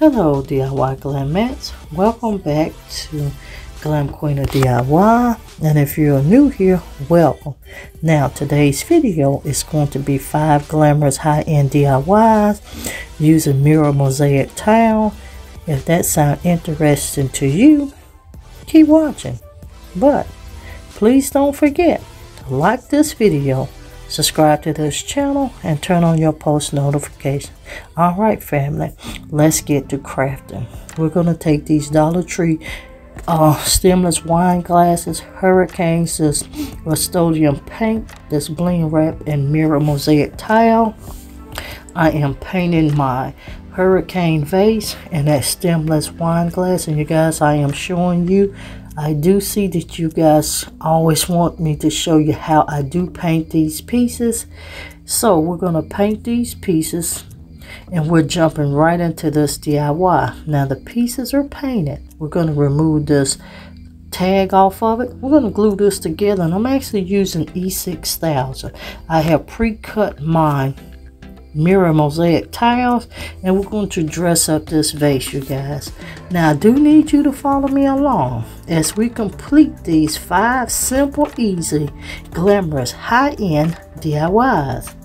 Hello DIY Glamettes, welcome back to Glam Queen of DIY and if you're new here, welcome. Now today's video is going to be 5 glamorous high-end DIYs using mirror mosaic tile. If that sounds interesting to you, keep watching. But please don't forget to like this video subscribe to this channel and turn on your post notification. All right family let's get to crafting. We're going to take these dollar tree uh, stemless wine glasses hurricanes this rust-oleum paint this bling wrap and mirror mosaic tile. I am painting my hurricane vase and that stemless wine glass and you guys i am showing you I do see that you guys always want me to show you how I do paint these pieces. So we're going to paint these pieces and we're jumping right into this DIY. Now the pieces are painted. We're going to remove this tag off of it. We're going to glue this together and I'm actually using E6000. I have pre-cut mine mirror mosaic tiles and we're going to dress up this vase you guys. Now i do need you to follow me along as we complete these five simple easy glamorous high-end diys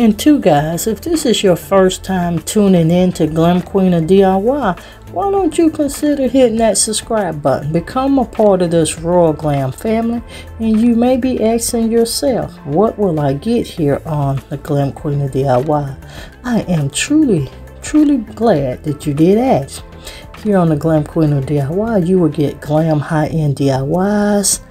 And two guys, if this is your first time tuning in to Glam Queen of DIY, why don't you consider hitting that subscribe button? Become a part of this Royal Glam family, and you may be asking yourself, what will I get here on the Glam Queen of DIY? I am truly, truly glad that you did ask. Here on the Glam Queen of DIY, you will get glam high-end DIYs.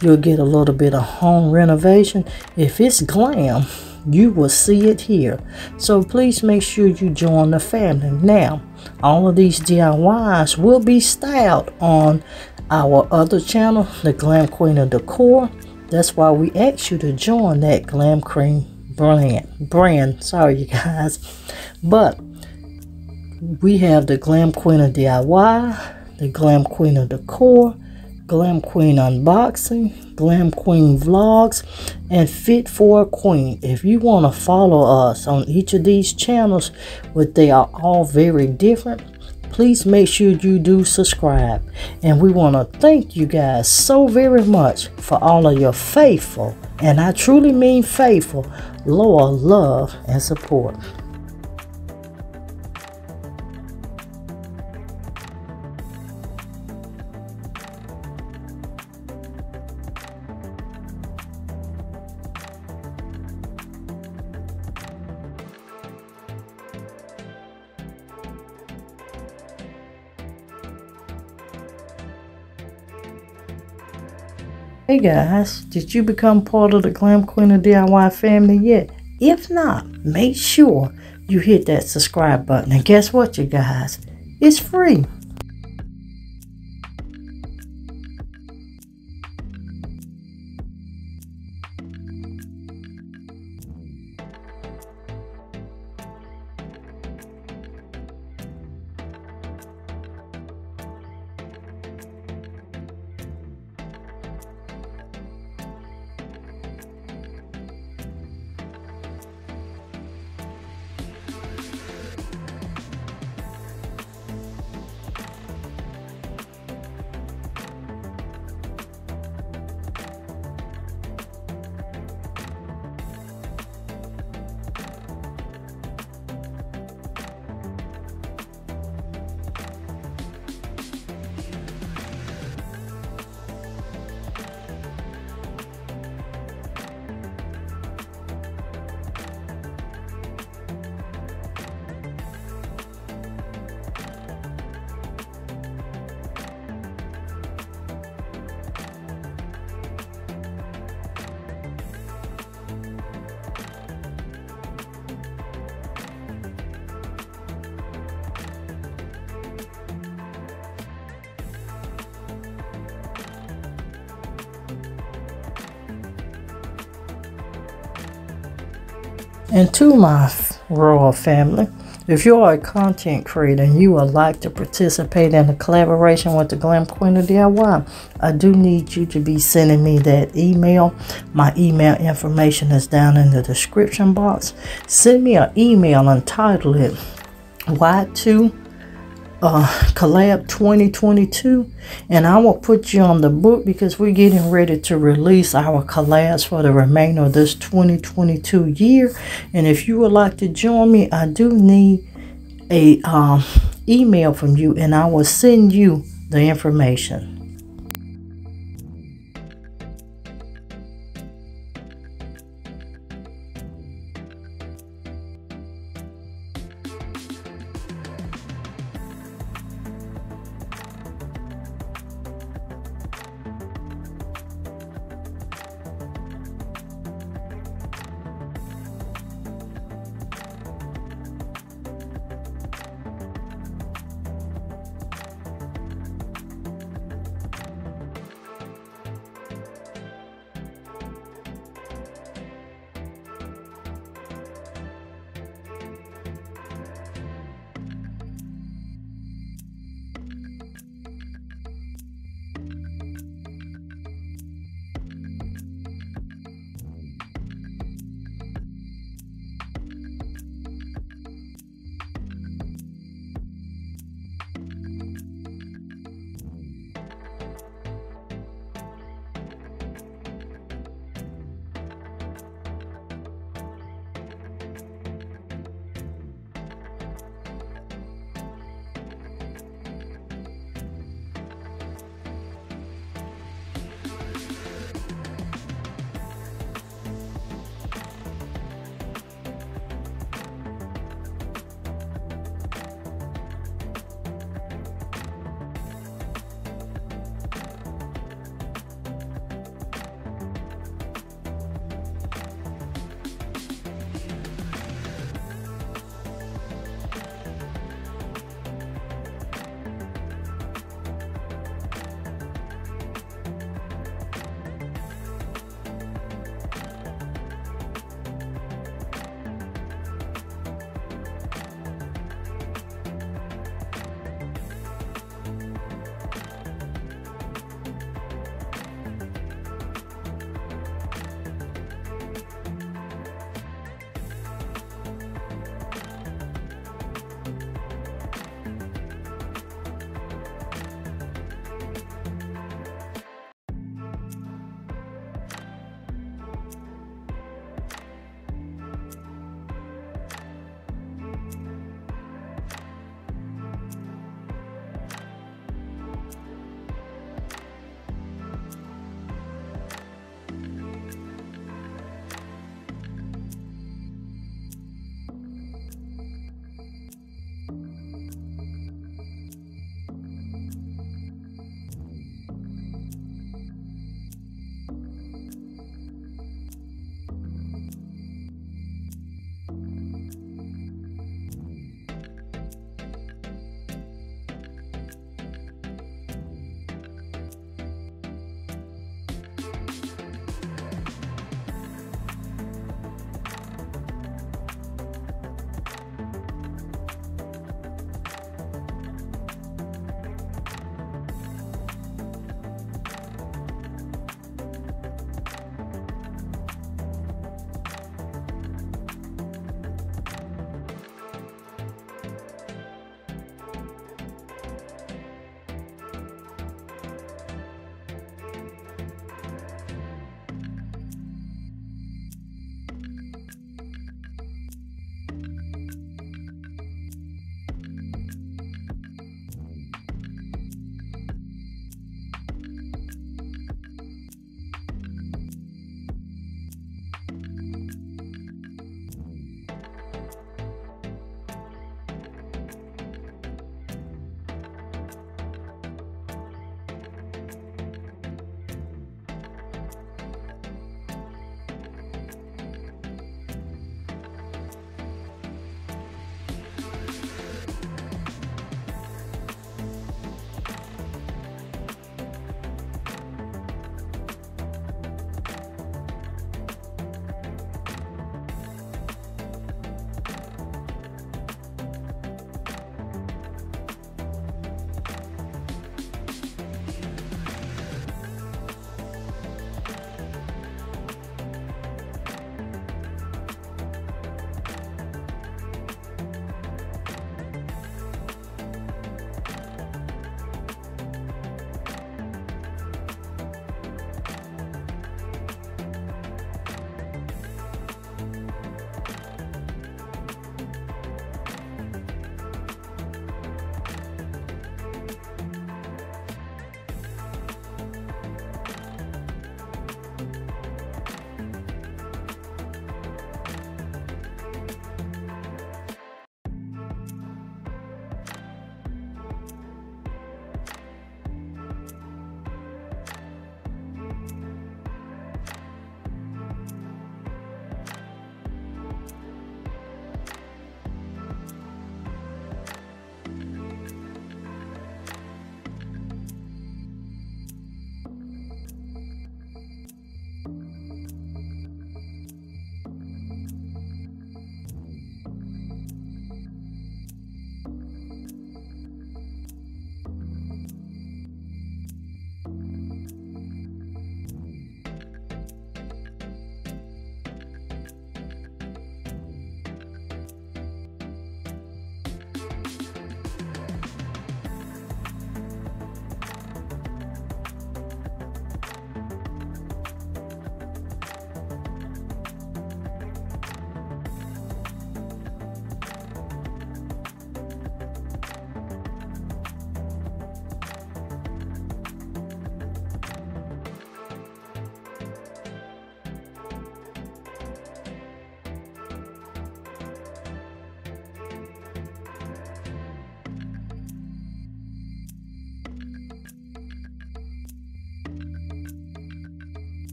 You'll get a little bit of home renovation. If it's glam, you will see it here. So please make sure you join the family. Now, all of these DIYs will be styled on our other channel, the Glam Queen of Decor. That's why we asked you to join that Glam Cream brand. Brand, sorry you guys. But we have the Glam Queen of DIY, the Glam Queen of Decor, Glam Queen Unboxing, Glam Queen Vlogs, and Fit for a Queen. If you want to follow us on each of these channels, but they are all very different, please make sure you do subscribe. And we want to thank you guys so very much for all of your faithful, and I truly mean faithful, loyal love and support. Hey guys, did you become part of the Glam Queen of DIY family yet? If not, make sure you hit that subscribe button. And guess what, you guys? It's free. And to my royal family, if you are a content creator and you would like to participate in a collaboration with the Glam Queen of DIY, I do need you to be sending me that email. My email information is down in the description box. Send me an email and title it Y2 uh, collab 2022 and I will put you on the book because we're getting ready to release our collabs for the remainder of this 2022 year. And if you would like to join me I do need a um, email from you and I will send you the information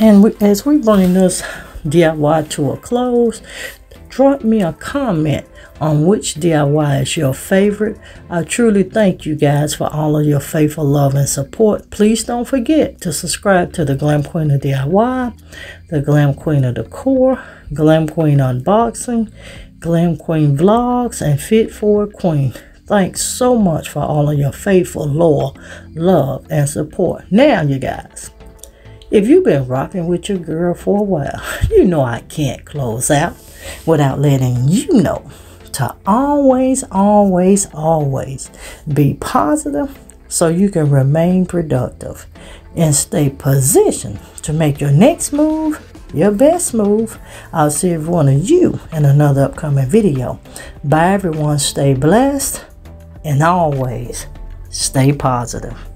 And we, as we bring this DIY to a close, drop me a comment on which DIY is your favorite. I truly thank you guys for all of your faithful love and support. Please don't forget to subscribe to the Glam Queen of DIY, the Glam Queen of Decor, Glam Queen Unboxing, Glam Queen Vlogs, and Fit for a Queen. Thanks so much for all of your faithful, loyal love and support. Now, you guys, if you've been rocking with your girl for a while, you know I can't close out without letting you know to always, always, always be positive so you can remain productive and stay positioned to make your next move your best move. I'll see every one of you in another upcoming video. Bye everyone. Stay blessed and always stay positive.